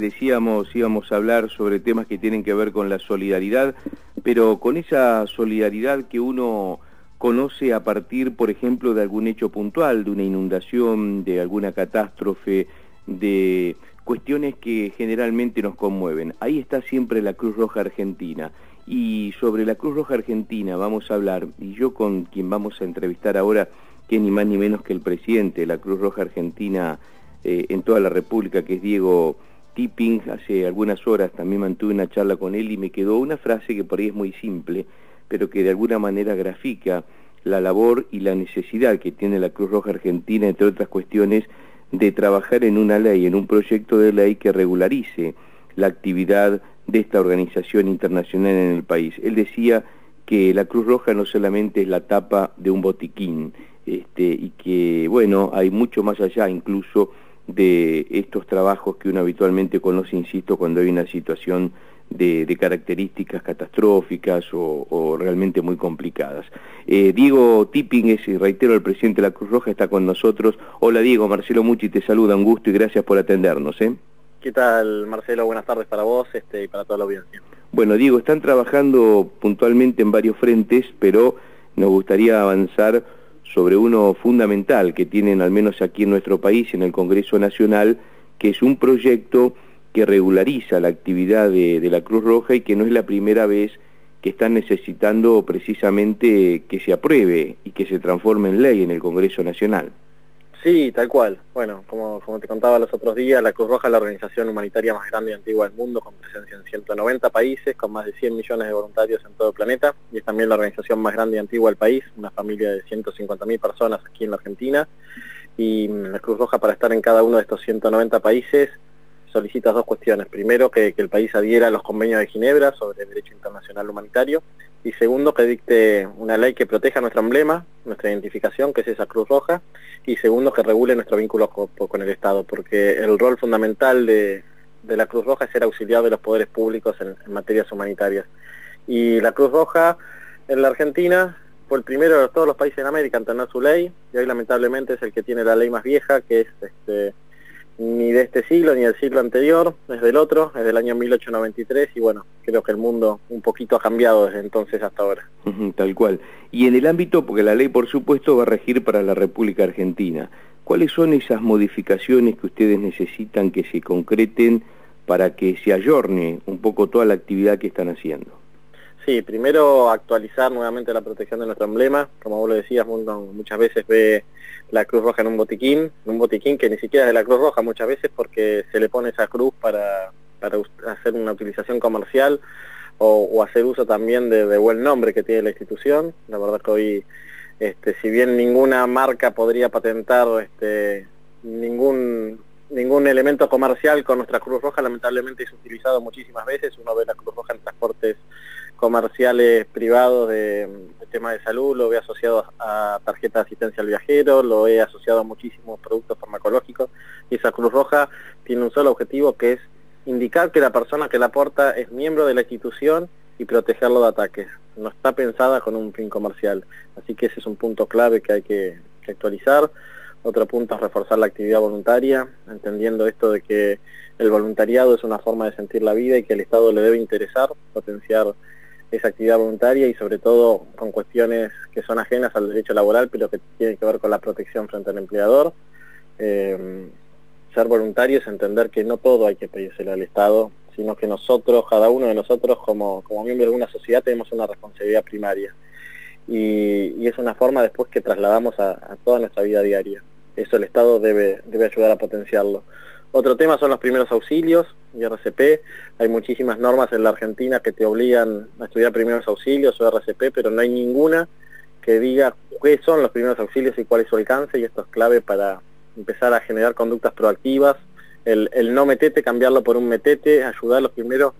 Decíamos, íbamos a hablar sobre temas que tienen que ver con la solidaridad, pero con esa solidaridad que uno conoce a partir, por ejemplo, de algún hecho puntual, de una inundación, de alguna catástrofe, de cuestiones que generalmente nos conmueven. Ahí está siempre la Cruz Roja Argentina. Y sobre la Cruz Roja Argentina vamos a hablar, y yo con quien vamos a entrevistar ahora, que ni más ni menos que el presidente de la Cruz Roja Argentina eh, en toda la República, que es Diego Tipping, hace algunas horas también mantuve una charla con él y me quedó una frase que por ahí es muy simple, pero que de alguna manera grafica la labor y la necesidad que tiene la Cruz Roja Argentina, entre otras cuestiones, de trabajar en una ley, en un proyecto de ley que regularice la actividad de esta organización internacional en el país. Él decía que la Cruz Roja no solamente es la tapa de un botiquín, este, y que, bueno, hay mucho más allá incluso de estos trabajos que uno habitualmente conoce, insisto, cuando hay una situación de, características catastróficas o, realmente muy complicadas. Eh, Diego Tipping es, y reitero, el presidente de la Cruz Roja, está con nosotros. Hola Diego, Marcelo Muchi te saluda, un gusto y gracias por atendernos. ¿eh? ¿Qué tal Marcelo? Buenas tardes para vos este, y para toda la audiencia. Bueno Diego, están trabajando puntualmente en varios frentes, pero nos gustaría avanzar sobre uno fundamental que tienen al menos aquí en nuestro país, en el Congreso Nacional, que es un proyecto que regulariza la actividad de, la Cruz Roja y que no es la primera vez que están necesitando precisamente que se apruebe y que se transforme en ley en el Congreso Nacional. Sí, tal cual. Bueno, como, te contaba los otros días, la Cruz Roja es la organización humanitaria más grande y antigua del mundo, con presencia en 190 países, con más de 100 millones de voluntarios en todo el planeta, y es también la organización más grande y antigua del país, una familia de 150.000 personas aquí en la Argentina, y mm, la Cruz Roja para estar en cada uno de estos 190 países solicita dos cuestiones. Primero, que, que el país adhiera a los convenios de Ginebra sobre derecho internacional humanitario, y segundo, que dicte una ley que proteja nuestro emblema, nuestra identificación, que es esa Cruz Roja, y segundo, que regule nuestro vínculo con, el Estado, porque el rol fundamental de, la Cruz Roja es ser auxiliar de los poderes públicos en, materias humanitarias. Y la Cruz Roja en la Argentina fue el primero de todos los países en América en tener su ley, y hoy lamentablemente es el que tiene la ley más vieja, que es este, ni de este siglo ni del siglo anterior, es del otro, es del año 1893 y bueno, creo que el mundo un poquito ha cambiado desde entonces hasta ahora. Tal cual. Y en el ámbito, porque la ley por supuesto va a regir para la República Argentina, ¿cuáles son esas modificaciones que ustedes necesitan que se concreten para que se ayorne un poco toda la actividad que están haciendo? Sí, primero actualizar nuevamente la protección de nuestro emblema, como vos lo decías, muchas veces ve la Cruz Roja en un botiquín, en un botiquín que ni siquiera es de la Cruz Roja muchas veces porque se le pone esa cruz para, para hacer una utilización comercial o, hacer uso también de, buen nombre que tiene la institución. La verdad que hoy, este, si bien ninguna marca podría patentar este, ningún ningún elemento comercial con nuestra Cruz Roja, lamentablemente es utilizado muchísimas veces. Uno ve la Cruz Roja en transportes comerciales privados de, tema de salud, lo he asociado a tarjeta de asistencia al viajero, lo he asociado a muchísimos productos farmacológicos y esa Cruz Roja tiene un solo objetivo que es indicar que la persona que la aporta es miembro de la institución y protegerlo de ataques. No está pensada con un fin comercial. Así que ese es un punto clave que hay que actualizar. Otro punto es reforzar la actividad voluntaria, entendiendo esto de que el voluntariado es una forma de sentir la vida y que el Estado le debe interesar potenciar esa actividad voluntaria y sobre todo con cuestiones que son ajenas al derecho laboral, pero que tienen que ver con la protección frente al empleador. Eh, ser voluntario es entender que no todo hay que pedírselo al Estado, sino que nosotros, cada uno de nosotros como, como miembros de una sociedad tenemos una responsabilidad primaria. Y, es una forma después que trasladamos a, a, toda nuestra vida diaria. Eso el Estado debe, debe ayudar a potenciarlo. Otro tema son los primeros auxilios y RCP. Hay muchísimas normas en la Argentina que te obligan a estudiar primeros auxilios o RCP, pero no hay ninguna que diga qué son los primeros auxilios y cuál es su alcance, y esto es clave para empezar a generar conductas proactivas. El, no metete, cambiarlo por un metete, ayudar los primeros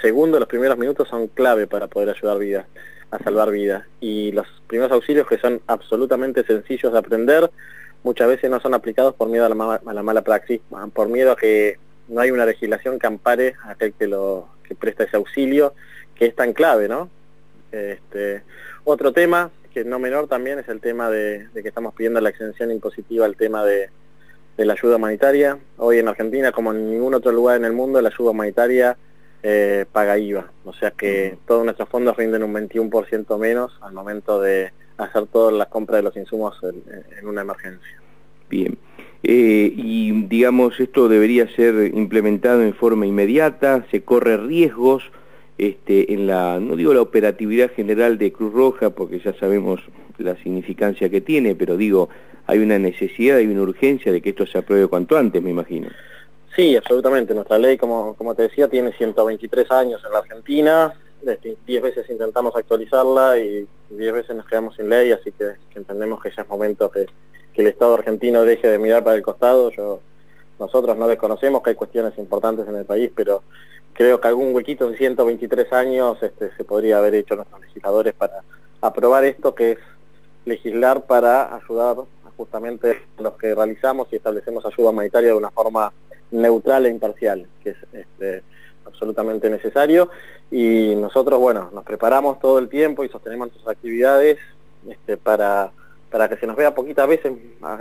segundos, los primeros minutos son clave para poder ayudar vida, a salvar vidas. Y los primeros auxilios que son absolutamente sencillos de aprender, muchas veces no son aplicados por miedo a la, mala praxis, por miedo a que no hay una legislación que ampare a aquel que, lo, que presta ese auxilio, que es tan clave, ¿no? Este, otro tema, que no menor también, es el tema de, que estamos pidiendo la exención impositiva al tema de, de la ayuda humanitaria. Hoy en Argentina, como en ningún otro lugar en el mundo, la ayuda humanitaria eh, paga IVA. O sea que todos nuestros fondos rinden un 21% menos al momento de hacer todas las compras de los insumos en, una emergencia. Bien. Eh, y digamos, esto debería ser implementado en forma inmediata, se corre riesgos este, en la, no digo la operatividad general de Cruz Roja, porque ya sabemos la significancia que tiene, pero digo, hay una necesidad, hay una urgencia de que esto se apruebe cuanto antes, me imagino. Sí, absolutamente. Nuestra ley, como, como te decía, tiene 123 años en la Argentina. 10 veces intentamos actualizarla y 10 veces nos quedamos sin ley, así que, entendemos que ya es momento que, el Estado argentino deje de mirar para el costado. Yo, nosotros no desconocemos que hay cuestiones importantes en el país, pero creo que algún huequito de 123 años este, se podría haber hecho nuestros legisladores para aprobar esto, que es legislar para ayudar justamente a los que realizamos y establecemos ayuda humanitaria de una forma neutral e imparcial, que es este, absolutamente necesario. Y nosotros, bueno, nos preparamos todo el tiempo y sostenemos nuestras actividades este, para, para que se nos vea poquitas veces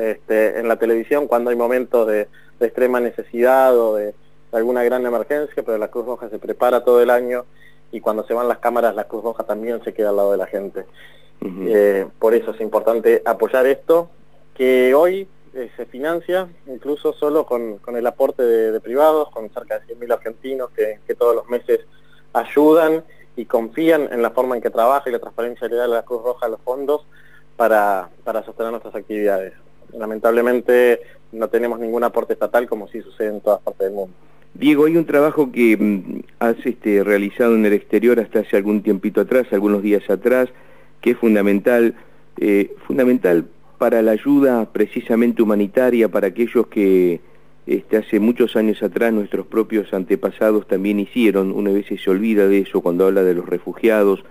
este, en la televisión cuando hay momentos de, extrema necesidad o de, alguna gran emergencia, pero la Cruz Roja se prepara todo el año y cuando se van las cámaras la Cruz Roja también se queda al lado de la gente. Eh, por eso es importante apoyar esto, que hoy eh, se financia incluso solo con, el aporte de, privados, con cerca de 100.000 argentinos que, todos los meses ayudan y confían en la forma en que trabaja y la transparencia le da la Cruz Roja a los fondos para, para sostener nuestras actividades. Lamentablemente no tenemos ningún aporte estatal como sí sucede en todas partes del mundo. Diego, hay un trabajo que mm, has este, realizado en el exterior hasta hace algún tiempito atrás, algunos días atrás, que es fundamental, eh, fundamental para la ayuda precisamente humanitaria para aquellos que este, hace muchos años atrás nuestros propios antepasados también hicieron, una vez se olvida de eso cuando habla de los refugiados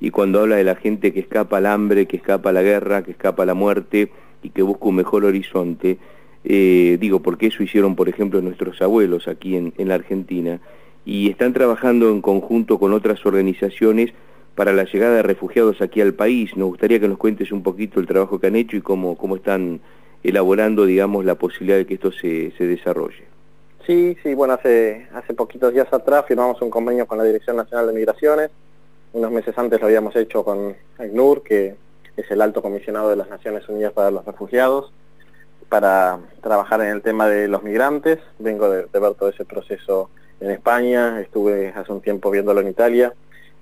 y cuando habla de la gente que escapa al hambre, que escapa a la guerra, que escapa a la muerte y que busca un mejor horizonte. Eh, digo, porque eso hicieron, por ejemplo, nuestros abuelos aquí en la Argentina y están trabajando en conjunto con otras organizaciones para la llegada de refugiados aquí al país. Nos gustaría que nos cuentes un poquito el trabajo que han hecho y cómo, cómo están elaborando, digamos, la posibilidad de que esto se, se desarrolle. Sí, sí, bueno, hace, hace poquitos días atrás firmamos un convenio con la Dirección Nacional de Migraciones. Unos meses antes lo habíamos hecho con ACNUR, que es el alto comisionado de las Naciones Unidas para los Refugiados, para trabajar en el tema de los migrantes. Vengo de ver todo ese proceso en España, estuve hace un tiempo viéndolo en Italia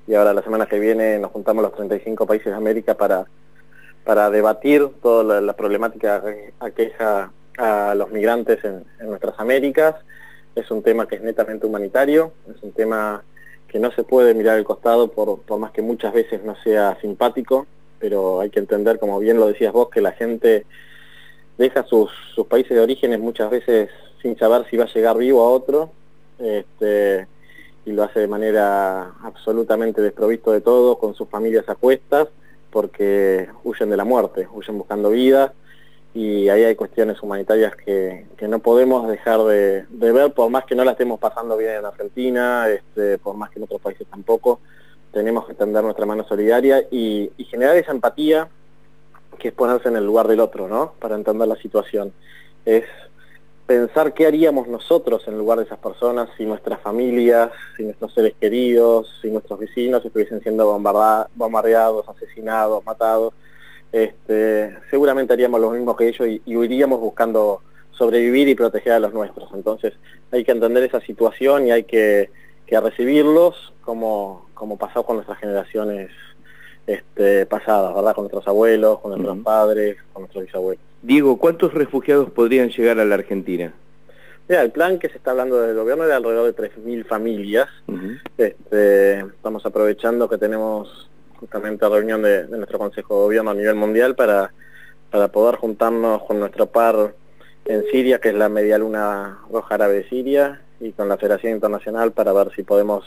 y ahora la semana que viene nos juntamos los 35 países de América para, para debatir toda la, problemática que aqueja a los migrantes en, nuestras Américas. Es un tema que es netamente humanitario, es un tema que no se puede mirar al costado por, más que muchas veces no sea simpático, pero hay que entender, como bien lo decías vos, que la gente deja sus, sus países de orígenes muchas veces sin saber si va a llegar vivo a otro. Este, y lo hace de manera absolutamente desprovisto de todo, con sus familias a cuestas, porque huyen de la muerte, huyen buscando vida, y ahí hay cuestiones humanitarias que, no podemos dejar de, ver, por más que no la estemos pasando bien en Argentina, este, por más que en otros países tampoco, tenemos que tender nuestra mano solidaria y, y generar esa empatía que es ponerse en el lugar del otro, ¿no? Para entender la situación. Es pensar qué haríamos nosotros en lugar de esas personas si nuestras familias, si nuestros seres queridos, si nuestros vecinos estuviesen siendo bombardeados, asesinados, matados. Este, seguramente haríamos lo mismo que ellos y, y, iríamos buscando sobrevivir y proteger a los nuestros. Entonces hay que entender esa situación y hay que, recibirlos como, como pasó con nuestras generaciones este, pasadas, ¿verdad? Con nuestros abuelos, con nuestros padres, con nuestros bisabuelos. Diego, ¿cuántos refugiados podrían llegar a la Argentina? Mira, el plan que se está hablando del gobierno es de alrededor de 3.000 familias. este, estamos aprovechando que tenemos justamente reunión de, nuestro Consejo de Gobierno a nivel mundial para, para poder juntarnos con nuestro par en Siria, que es la Media Luna Roja Árabe de Siria, y con la Federación Internacional para ver si podemos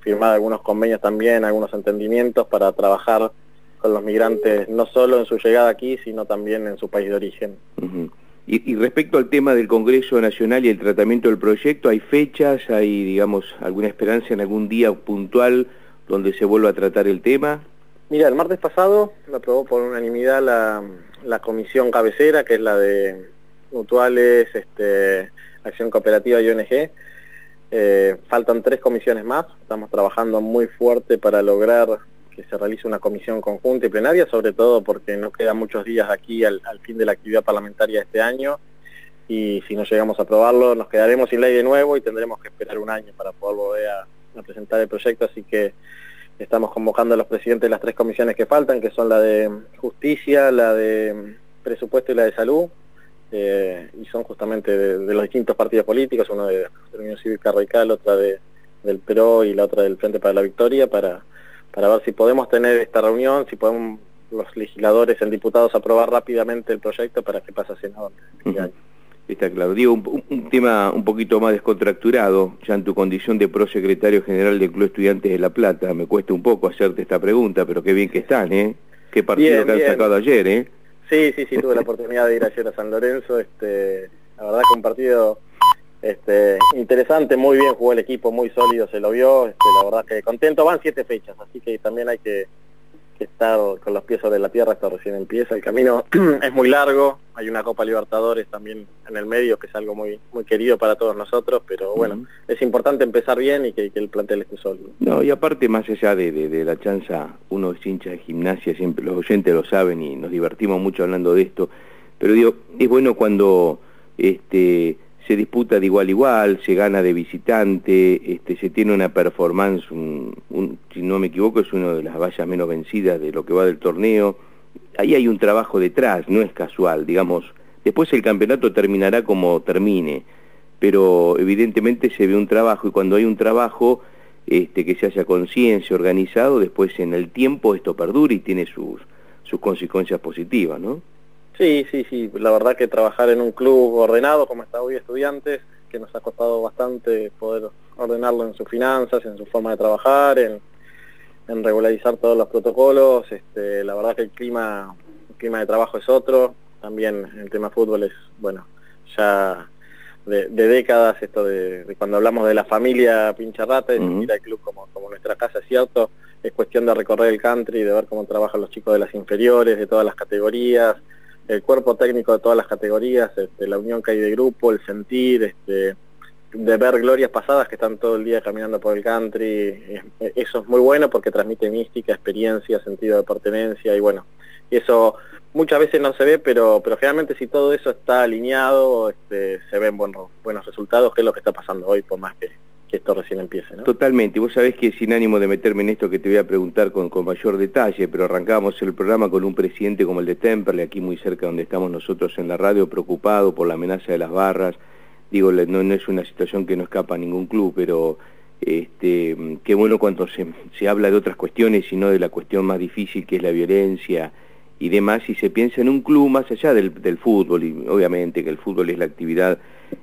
firmar algunos convenios también, algunos entendimientos para trabajar con los migrantes, no solo en su llegada aquí, sino también en su país de origen. y, respecto al tema del Congreso Nacional y el tratamiento del proyecto, ¿hay fechas, hay, digamos, alguna esperanza en algún día puntual donde se vuelva a tratar el tema? Mira, el martes pasado lo aprobó por unanimidad la, comisión cabecera, que es la de mutuales, este, acción cooperativa y ONG. Eh, faltan tres comisiones más, estamos trabajando muy fuerte para lograr que se realice una comisión conjunta y plenaria, sobre todo porque no quedan muchos días aquí al, fin de la actividad parlamentaria este año. Y si no llegamos a aprobarlo nos quedaremos sin ley de nuevo y tendremos que esperar un año para poder volver a, presentar el proyecto, así que estamos convocando a los presidentes de las tres comisiones que faltan, que son la de justicia, la de presupuesto y la de salud, eh, y son justamente de, los distintos partidos políticos, uno de la Unión Cívica Radical, otra de, del PRO y la otra del Frente para la Victoria, para para ver si podemos tener esta reunión, si podemos los legisladores, en diputados, aprobar rápidamente el proyecto para que pase a Senado este Está claro. Digo, un, tema un poquito más descontracturado, ya en tu condición de prosecretario general del Club Estudiantes de La Plata, me cuesta un poco hacerte esta pregunta, pero qué bien que están, ¿eh? Qué partido que han sacado ayer, ¿eh? Sí, sí, sí, tuve la oportunidad de ir ayer a San Lorenzo, este, la verdad que un partido este, interesante, muy bien jugó el equipo, muy sólido, se lo vio, este, la verdad que contento, van siete fechas, así que también hay que, estar con los pies sobre la tierra, esto recién empieza, el camino es muy largo, hay una Copa Libertadores también en el medio, que es algo muy muy querido para todos nosotros, pero bueno, es importante empezar bien y que, el plantel esté sólido. No, y aparte, más allá de, la chanza, uno es hincha de gimnasia, siempre los oyentes lo saben y nos divertimos mucho hablando de esto, pero digo, es bueno cuando este se disputa de igual a igual, se gana de visitante, este, se tiene una performance, si no me equivoco, es una de las vallas menos vencidas de lo que va del torneo. Ahí hay un trabajo detrás, no es casual, digamos. Después el campeonato terminará como termine, pero evidentemente se ve un trabajo y cuando hay un trabajo este, que se haya conciencia, organizado, después en el tiempo esto perdura y tiene sus, sus consecuencias positivas, ¿no? Sí, sí, sí. La verdad que trabajar en un club ordenado como está hoy Estudiantes, que nos ha costado bastante poder ordenarlo en sus finanzas, en su forma de trabajar, en, regularizar todos los protocolos. Este, la verdad que el clima, el clima de trabajo es otro. También el tema fútbol es, bueno, ya de, décadas, esto de, cuando hablamos de la familia pincharrata, de ir al club como, como nuestra casa, es cierto. Es cuestión de recorrer el country, de ver cómo trabajan los chicos de las inferiores, de todas las categorías, el cuerpo técnico de todas las categorías, este, la unión que hay de grupo, el sentir, este, de ver glorias pasadas que están todo el día caminando por el country, eso es muy bueno porque transmite mística, experiencia, sentido de pertenencia y bueno, eso muchas veces no se ve, pero, pero generalmente si todo eso está alineado, este, se ven buenos, buenos resultados, que es lo que está pasando hoy, por más que esto recién empiece. ¿no? Totalmente, vos sabés que sin ánimo de meterme en esto que te voy a preguntar con, con mayor detalle, pero arrancábamos el programa con un presidente como el de Temperley, aquí muy cerca donde estamos nosotros en la radio, preocupado por la amenaza de las barras. Digo, no, no es una situación que no escapa a ningún club, pero este, qué bueno cuando se, se habla de otras cuestiones y no de la cuestión más difícil que es la violencia y demás, y se piensa en un club más allá del, del fútbol, y obviamente que el fútbol es la actividad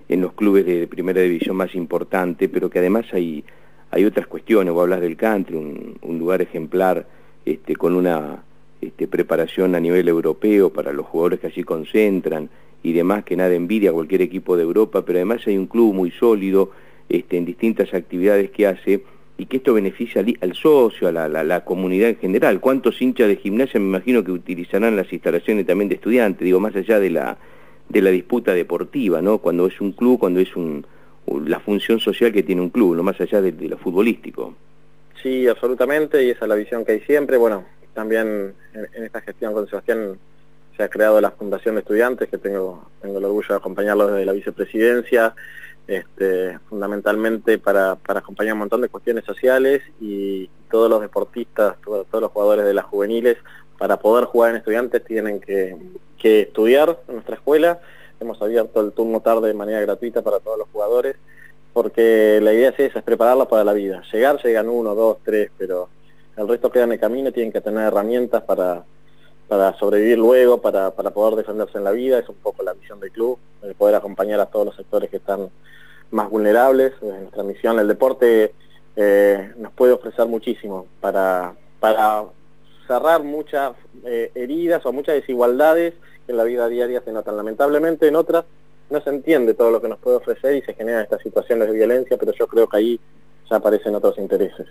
en los clubes de primera división más importante, pero que además hay, hay otras cuestiones, vos hablas del country, un, lugar ejemplar este, con una este, preparación a nivel europeo para los jugadores que allí concentran y demás, que nada envidia a cualquier equipo de Europa, pero además hay un club muy sólido este, en distintas actividades que hace y que esto beneficia al, socio, a la, la, comunidad en general. ¿Cuántos hinchas de gimnasia me imagino que utilizarán las instalaciones también de estudiantes? Digo, más allá de la, de la disputa deportiva, ¿no? Cuando es un club, cuando es un, la función social que tiene un club, no más allá de, lo futbolístico. Sí, absolutamente, y esa es la visión que hay siempre. Bueno, también en, esta gestión con Sebastián se ha creado la Fundación de Estudiantes, que tengo, tengo el orgullo de acompañarlo desde la vicepresidencia, este, fundamentalmente para, para acompañar un montón de cuestiones sociales y todos los deportistas, todos los jugadores de las juveniles para poder jugar en estudiantes tienen que, estudiar en nuestra escuela. Hemos abierto el turno tarde de manera gratuita para todos los jugadores, porque la idea es esa, es prepararlos para la vida. Llegar, llegan uno, dos, tres, pero el resto queda en el camino, tienen que tener herramientas para, para sobrevivir luego, para, para poder defenderse en la vida. Es un poco la misión del club, de poder acompañar a todos los sectores que están más vulnerables. nuestra misión, el deporte eh, nos puede ofrecer muchísimo para, para cerrar muchas eh, heridas o muchas desigualdades que en la vida diaria se notan. Lamentablemente en otras no se entiende todo lo que nos puede ofrecer y se generan estas situaciones de violencia, pero yo creo que ahí ya aparecen otros intereses.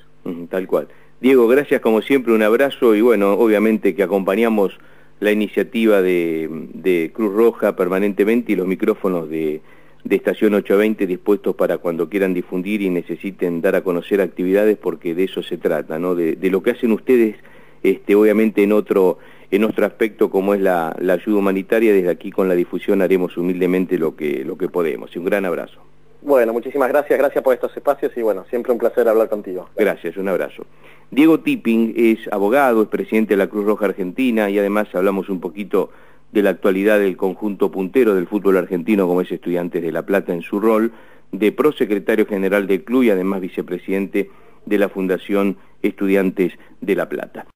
tal cual. Diego, gracias como siempre, un abrazo y bueno, obviamente que acompañamos la iniciativa de, Cruz Roja permanentemente y los micrófonos de, Estación 820 dispuestos para cuando quieran difundir y necesiten dar a conocer actividades porque de eso se trata, ¿no? de, lo que hacen ustedes este, obviamente en otro, en otro aspecto como es la, ayuda humanitaria, desde aquí con la difusión haremos humildemente lo que, lo que podemos. Y un gran abrazo. Bueno, muchísimas gracias, gracias por estos espacios y bueno, siempre un placer hablar contigo. Gracias, un abrazo. Diego Tipping es abogado, es presidente de la Cruz Roja Argentina y además hablamos un poquito de la actualidad del conjunto puntero del fútbol argentino como es Estudiantes de La Plata en su rol de prosecretario general del club y además vicepresidente de la Fundación Estudiantes de La Plata.